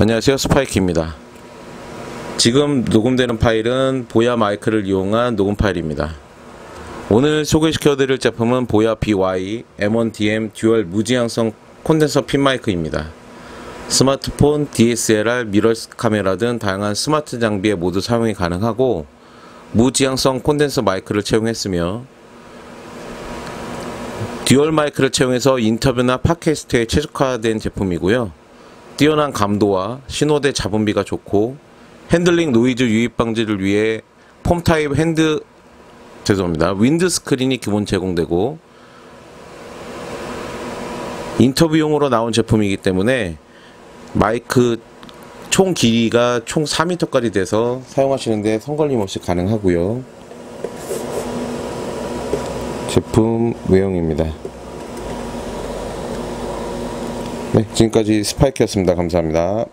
안녕하세요. 스파이키입니다. 지금 녹음되는 파일은 보야 마이크를 이용한 녹음 파일입니다. 오늘 소개시켜 드릴 제품은 보야 BY M1DM 듀얼 무지향성 콘덴서 핀 마이크입니다. 스마트폰, DSLR, 미러리스 카메라 등 다양한 스마트 장비에 모두 사용이 가능하고 무지향성 콘덴서 마이크를 채용했으며 듀얼 마이크를 채용해서 인터뷰나 팟캐스트에 최적화된 제품이고요 뛰어난 감도와 신호대 잡음비가 좋고 핸들링 노이즈 유입 방지를 위해 foam 타입 핸드 죄송합니다. windscreen이 기본 제공되고 인터뷰용으로 나온 제품이기 때문에 마이크 총 길이가 총 4m까지 돼서 사용하시는데 선걸림 없이 가능하고요. 제품 외형입니다. 네, 지금까지 스파이크였습니다. 감사합니다.